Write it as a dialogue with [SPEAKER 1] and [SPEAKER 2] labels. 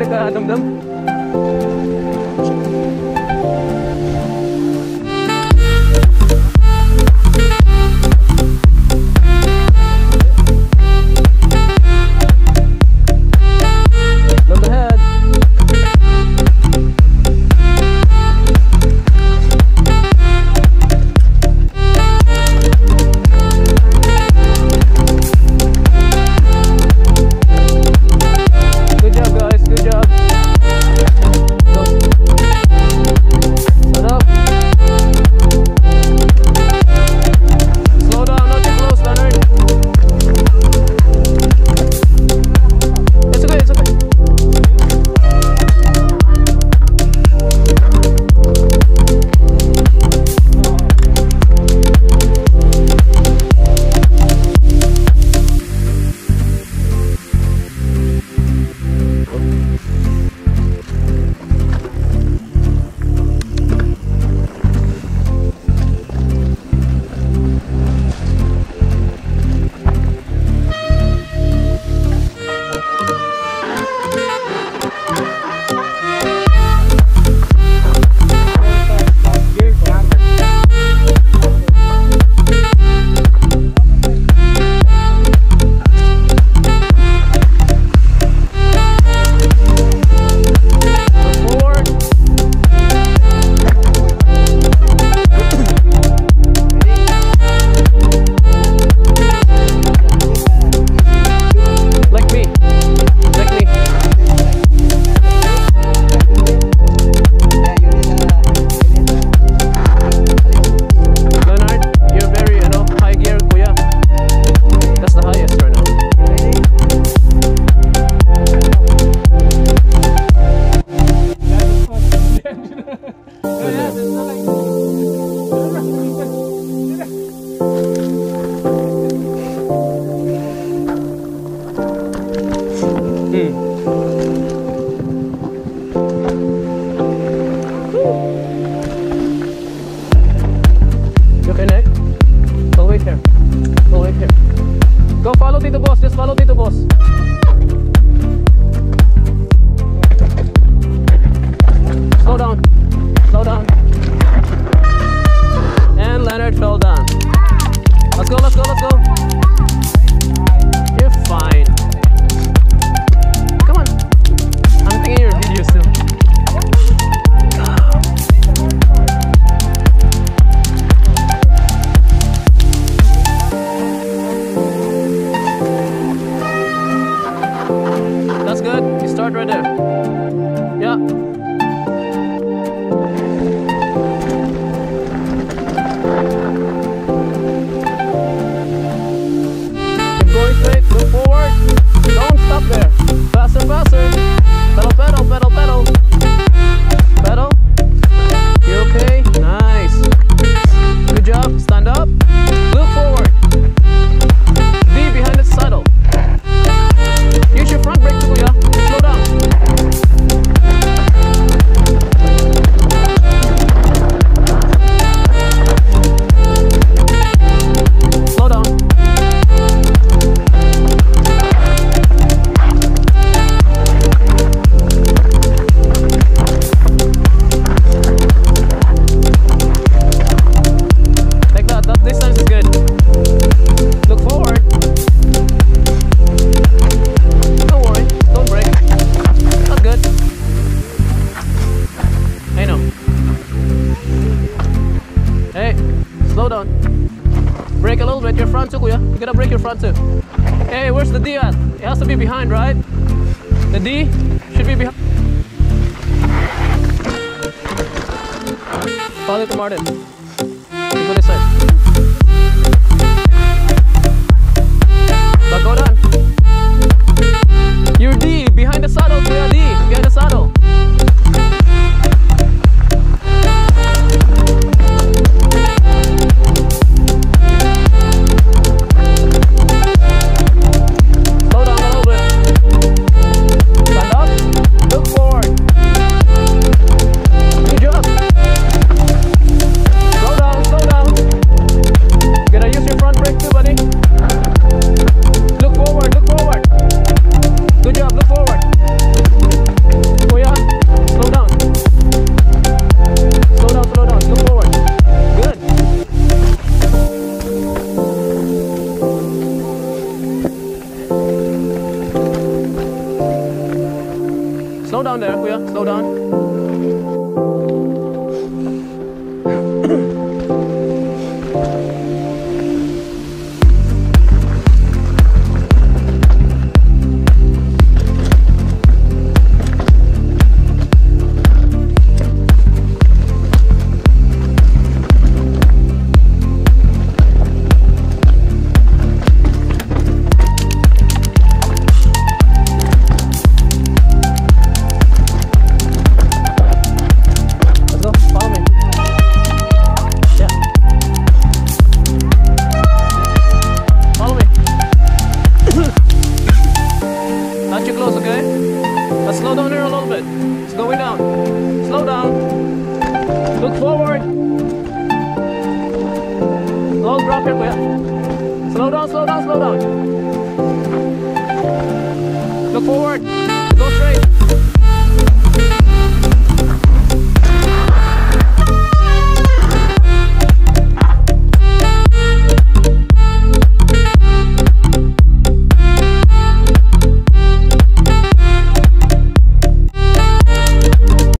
[SPEAKER 1] हमारे दम front to. Hey, where's the D at? It has to be behind, right? The D should be behind. Follow to Martin. Go this side. Hold on. forward. Drop Slow down, slow down, slow down.